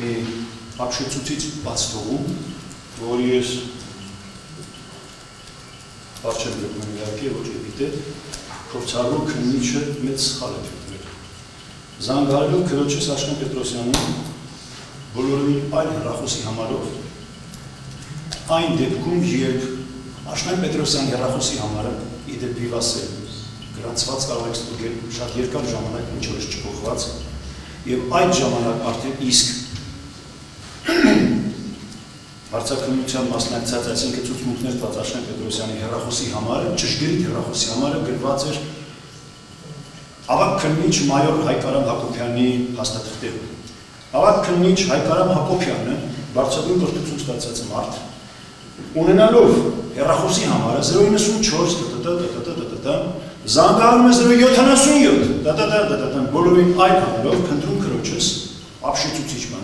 մի ապշեցուցից բաց թողում, որի ես արչեմ գտնում իհարկե ոչ էպիտետ, փորձառու քննիչը մեծ սխալ է գտնել։ Զանգարելով քրոջս Աշխեն Պետրոսյանին բոլորին այլ հեռախոսի համարով այն դեպքում, երբ Աշխեն Պետրոսյանի հեռախոսի համարը ի դեպ վիվասել գրանցված կարող եք ստուգել շատ երկար ժամանակ ինչ որս չփոխված եւ այդ ժամանակ արդեն իսկ հարցակնության մասնակցած, այսինքն ցուցմունքներ տված Աշխեն Պետրոսյանի հերախոսի համարը, ճշգրիտ հերախոսի համարը գրված էր ավակ քննիչ մայոր Հայկարամ Հակոբյանի հաստատքներում։ Ավակ քննիչ Հայկարամ Հակոբյանը բարձրագույն կրթություն ստացած մարդ ունենալով հերախոսի համարը 094 տտ զանգարում է 077 տտ բոլորին այդ համարով քննրում քրոջս ապշեցուցիչ է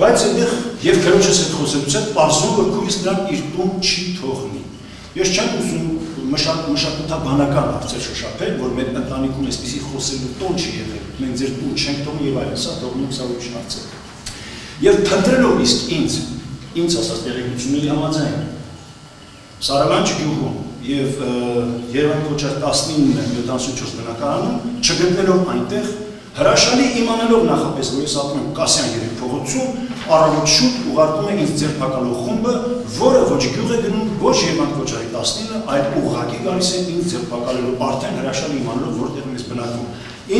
Բայց այնտեղ եւ քրոջս հետ խոսելուց հետ բարձում որ քույրս նրան իր տուն չի թողնի։ Ես չեմ ուզում մշակ մշակութաբանական հարցեր շոշափել, որ մեր ընտանիքում այսպեսի խոսելու տոն չի եղել։ Մենք ձեր տուն չենք թողնում եւ այլն, սա թողնում սա ուրիշ հարց է։ Եվ փնտրելով իսկ ինձ, ինձ ասած տեղեկությունների համաձայն Սարավանջ գյուղում եւ Երևան կոչար 1974 բնակարանում չգտնելով այնտեղ հրաշալի իմանալով նախապես որ ես ապրում եմ Կասյան երեք փողոցում առավոտ շուտ ուղարկում է ինձ ձերբակալող խումբը, որը ոչ գյուղ է գնում, ոչ Երևան կոչարի 19-ը, այլ ուղղակի գալիս է ինձ ձերբակալելու արդեն հրաշալի իմանալով որտեղ եմ ես բնակվում։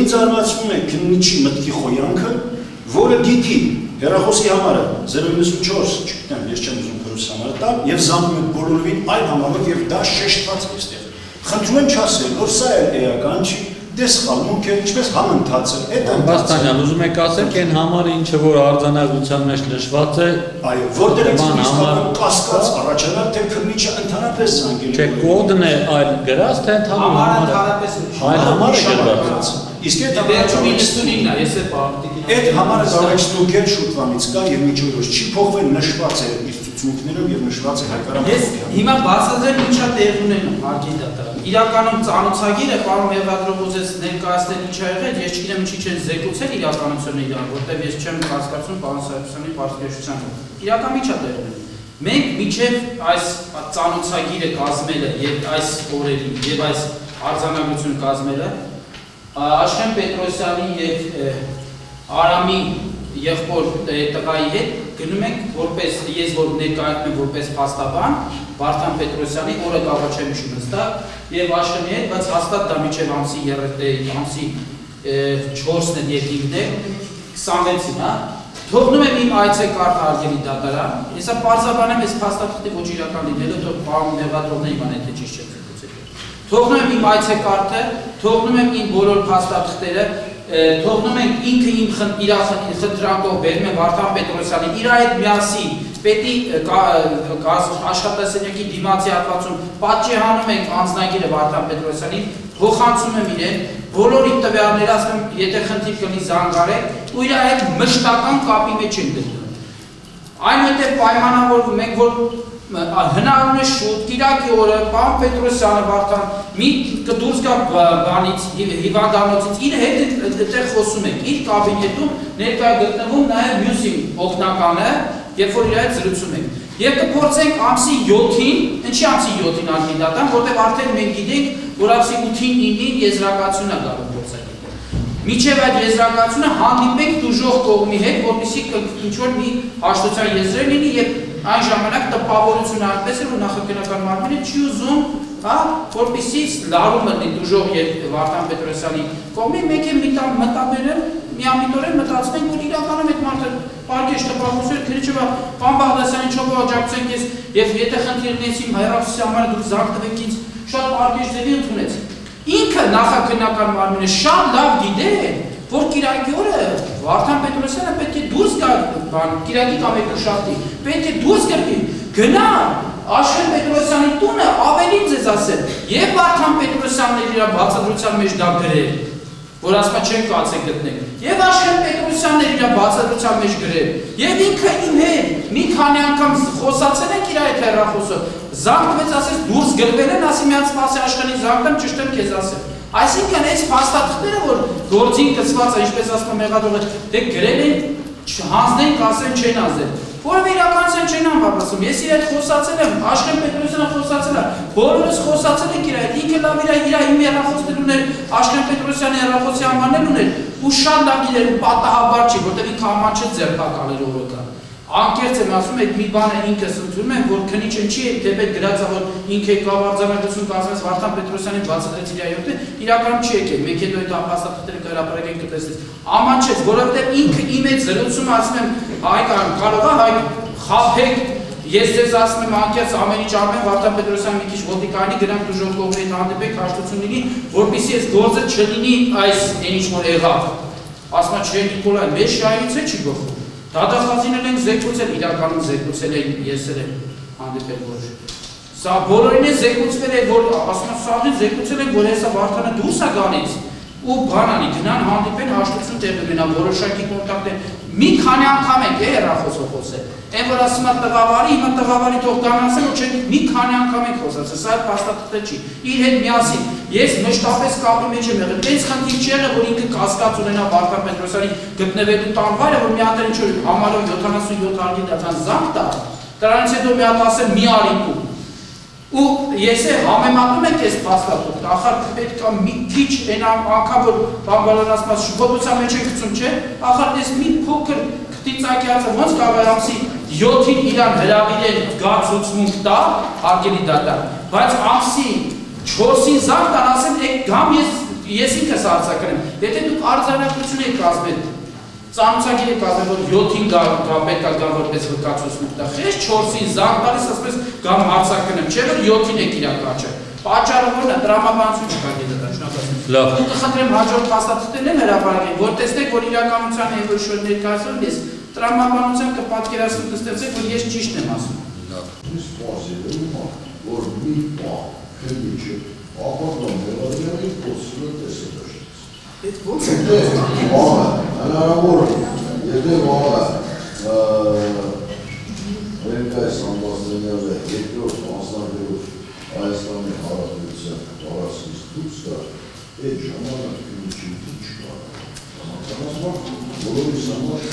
Ինձ արվածվում է քննիչի մտքի խոյանքը, որը գիտի հերախոսի համարը 094, չգիտեմ, ես չեմ ուզում քրոս համարը տալ, եւ զանգում եմ բոլորովին այլ համարով եւ դա շեշտված է այստեղ։ Խնդրում եմ չասել, որ սա էլ էական չի, դես խալմունք է, ինչպես համընթաց է։ Այդ Բաստանյան, ուզում եք ասել, այն համարը ինչը որ արձանագրության մեջ նշված է, այո, որտեղից իսկական կասկած առաջանալ, թե քննիչը ընդհանրապես զանգել է։ Չէ, կոդն է այլ գրած, թե ընդհանուր համարը այլ համարը գրված։ Իսկ այդ վերջում 99-ն է, ես է պարտիկին։ Այդ համարը կարող եք ստուգել շուտվանից կա եւ միջորոշ չի փոխվել նշված է իր ցուցմունքներով եւ նշված է հայկարան։ Ես հիմա բացատրեմ ինչա տեղ ունենում հարկի դատա։ Իրականում ծանոթագիրը պարոն Մեղադրով ուզեց ներկայացնել ինչ ա եղել, ես չգիտեմ ինչի չեն զեկուցել իրականությունը իրան, որտեղ ես չեմ հասկացում պարոն Սարգսյանի պարտքերության։ Իրական ինչա տեղ ունենում։ Մենք միջև այս ծանոթագիրը կազմելը եւ այս օրերին եւ այս արձանագրությունը կազմելը Աշխեն Պետրոսյանի եւ Արամի եղբոր տղայի հետ գնում ենք որպես ես որ ներկայացնում որպես փաստաբան Վարդան Պետրոսյանի, որը կապը չեմ հիշում հստակ, եւ Աշենի հետ, բայց հաստատ դա միջև ամսի 3 ամսի 4-ն է եւ 5-ն է 26-ին, հա։ Թողնում եմ իմ այցեկարտ արգելի դատարան, հեսա պարզաբանեմ այս փաստաթղթի ոչ իրական լինելը, թող պարոն Մեղադրովն է իմանա թե ճիշտ չէ Թողնում եմ իմ այցեկարտը, թողնում եմ իմ բոլոր փաստաթղթերը, թողնում ենք ինքը իմ իր խնդրանքով բերում եմ Վարդան Պետրոսյանին իր այդ միասին պետի աշխատասենյակի դիմացի հատվածում պատճեհանում ենք անձնագիրը Վարդան Պետրոսյանին, փոխանցում եմ իրեն, բոլորի տվյալները ասում եմ, եթե խնդիր կլինի զանգարեք, ու իր այդ մշտական կապի մեջ ենք դնում։ Այնուհետև պայմանավորվում ենք, որ հնարում է շուտ Կիրակի օրը պարոն Պետրոսյանը Վարդան մի կդուրս գա բանից հիվանդանոցից իր հետ այդտեղ խոսում ենք իր կաբինետում ներկա գտնվում նաև մյուսի օգնականը երբ որ իր հետ զրուցում ենք եւ կփորձենք ամսի 7-ին ինչի ամսի 7-ին արկիդատան որտեղ արդեն մենք գիտենք որ ամսի 8-ին 9-ին եզրակացությունն է գալու Միջև այդ եզրակացությունը հանդիպենք դուժող կողմի հետ, որպեսզի ինչ որ մի հաշտության եզրեր լինի եւ այն ժամանակ տպավորությունը այդպես էր, որ նախագահական մարմինը չի ուզում, հա, որպեսի լարումը դուժող Վարդան Պետրոսյանի կողմի, մեկ է մտաբերել, միամիտորեն մտածում ենք, որ իրականում այդ մարդը պարկեշ տպավորություն քրիչովա պան Բաղդասյանի չոբո աջակցենք ես եւ եթե խնդիրն ես իմ հայրացի համար դուք զանգ տվեք ինձ շատ պարկեշ ձևի ընդունեց։ Ինքը նախագահական մարմինը շատ լավ գիտե, որ Կիրակի օրը Վարդան Պետրոսյանը պետք է դուրս գա բան Կիրակի կամ Էկուշատի, պետք է դուրս գրկի, գնա Աշխեն Պետրոսյանի տունը ավելին ձեզ ասել, եւ Վարդան Պետրոսյանն իր բացատրության մեջ դա գրել, որ ասма չեն կացել գտնենք։ Եվ Աշխեն Պետրոսյանն իր բացատրության մեջ գրել, եւ ինքը իմ հետ մի քանի անգամ խոսացել ենք իր այդ հերախոսը, զանգվեց ասես դուրս գրվել են, ասի միած սպասի Աշխենի զանգեմ, ճիշտ եմ քեզ ասել։ Այսինքն այս փաստաթղթերը, որ գործին կցված է, ինչպես ասում Մեղադրողը, դե գրել են հանձնենք, ասեն չեն հանձնել։ Որը իրականության չեն անվապասում։ Ես իր հետ խոսացել եմ, Աշխեն Պետրոսյանը խոսացել է, բոլորս խոսացել ենք իր հետ։ Ինքը լավ իր իր իմ հեռախոսներ ուներ, Աշխեն Պետրոսյանի հեռախոսի համարներ ուներ, ու շատ լավ գիտեր ու պատահաբար չի, որտեղ ինքը ամանչեց ձերբակալել օրոքա։ Անկեղծ եմ ասում, այդ մի բանը ինքս ընդունում եմ, որ քնիչը չի է դեպետ գրածա, որ ինքը կավարձանագություն կազմեց Վարդան Պետրոսյանին բացատրեց իր այոթը, իրականում չի եկել, մեկ հետո այդ ապաստատները կհրապարակեն կտեսնես։ Ամանչեց, որովհետև ինքը իմ այդ զրուցում ասում եմ, հայ կան, կարող է հայ խափեք Ես ձեզ ասում եմ անկեղծ ամեն ինչ արմեն Վարդան Պետրոսյան մի քիչ ոդիկանի գրանք դժոխ կողմի հետ հանդիպեք հաշտություն լինի, որպեսզի այս գործը չլինի այս ինչ որ եղավ։ Ասում է չէ Նիկոլայ, մեր շահից է չի գողում։ Դատախազին են զեկուցել, իրականում զեկուցել են ես էլ եմ հանդիպել որ Սա բոլորին է զեկուցվել է, որ սաղին զեկուցել են, որ հեսա Վարդանը դուրս է գալիս ու բանանի գնան հանդիպեն հաշտություն տեղի ունենա որոշակի կոնտակտ են մի քանի անգամ եք հեռախոսով խոսել այն որ ասում է տղավարի հիմա տղավարի թող կան ասել ու չէ մի քանի անգամ եք խոսացել սա փաստաթղթե չի իր հետ միասին ես մշտապես կապի մեջ եմ եղել տենց խնդիր չի եղել որ ինքը կասկած ունենա Վարդան Պետրոսյանի գտնվելու տանվարը որ մի հատ ինչ որ համարով 77 հարկի դատան զանգ տա դրանից հետո մի հատ ասել մի արիքու Ու ես է համեմատում եք այս փաստաթուղթը, ախր պետք է մի քիչ այն անգամ որ բանբալան ասած շփոթության մեջ է գցում, չէ՞։ Ախր այս մի փոքր քտիցակյացը ոնց ամսի 7-ին իրան հրավիրել գացուցմունք տա, արգելի դատա, բայց ամսի 4-ին զանգ տան ասեն, «Եք գամ ես ես ինքս արձակրեմ»։ Եթե դուք արձանագրություն եք կազմել Ծանուցագիր է կազմել, որ 7-ին գա, գա պետք է գա որպես վկացություն տա։ Խես 4-ին զանգ տալիս, ասպես գամ հարցակնեմ, չէ՞ որ 7-ին եք իրար կաչը։ Պաճառը որն է, տրամաբանություն չկա գիտե շնորհակալություն։ Լավ։ Ու կխնդրեմ հաջորդ փաստաթղթերն հրապարակեն, որ տեսնեք, որ իրականության են որ շուտ ներկայացնում ես տրամաբանության կպատկերացնում կստեղծեք, որ ես ճիշտ եմ ասում։ Լավ։ Իսկ բազերում որ մի բան քնիչը ապակոն վերադրել փոսում է տեսել։ Այդ ո՞նց է։ Ահա, հնարավոր է, եթե վաղը ներկայս ամբաստանյալ է երկրորդ մասնավորով Հայաստանի Հարավության տարածքից դուրս գա, այդ ժամանակ քնիչի չկա։ Համակարգը բոլորիս համար շատ բաղ է։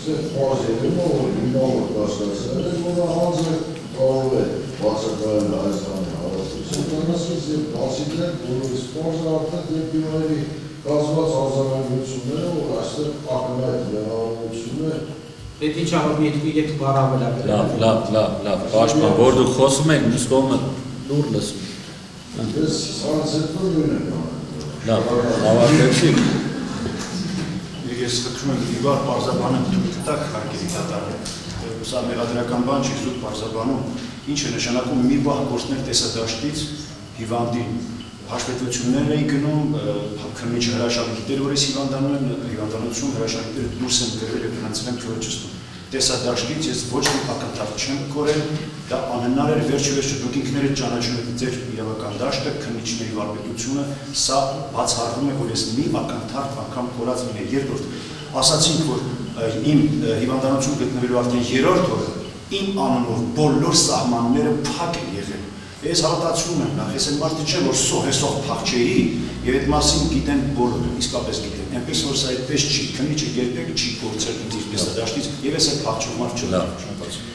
Սեր բազերում որ հիմա որ կասկածել է, որ հանձը կարող է բացակայել Հայաստանի Հարավության տարածքից եւ բացիկներ բոլորիս բազը արդեն դեպի մայրի կազմված արձանագրությունները, որ այստեղ ակնհայտ եղանություններ Այդ ինչ անում երկու երեք բառ ավելա Լավ, լավ, լավ, լավ։ Պաշտպան, որ դուք խոսում եք, մյուս կողմը լուր լսում։ ես սրանցետը նույն եմ անում։ Լավ, ավարտեցիք։ Ես խնդրում եմ դիվար բարձաբանը թույլ տակ հարկերի դատարան։ Սա մեղադրական բան չի, զուտ բարձաբանում, ինչ է նշանակում մի բահ գործներ տեսադաշտից հիվանդին հաշվետվություններ էի գնում, քննիչը հրաշալի գիտեր, որ ես հիվանդանում եմ, հիվանդանոցում հրաշալիները դուրս եմ գրվել եւ գնացել եմ քրոջստում։ Տեսադաշտից ես ոչ մի ակնթարթ չեմ կորել, դա անհնար էր վերջի վերջը դուք ինքներդ ճանաչում եք ձեր իրավական դաշտը, քննիչների վարպետությունը, սա բացառվում է, որ ես մի ակնթարթ անգամ կորած լինի։ Երկրորդ, ասացինք, որ իմ հիվանդանոցում գտնվելու արդեն երրորդ օրը իմ անունով բոլոր սահմանները փակ են Ես հավատացում եմ նախ, ես այն մարդը չեմ, որ սող հեսող փախչեի եւ այդ մասին գիտեն բոլորը, իսկապես գիտեն։ Այնպես որ սա այդպես չի, քնիչը երբեք չի գործել ինձ իր դաշտից եւ ես այդ փախչող մարդ չեմ։ Լավ, շնորհակալություն։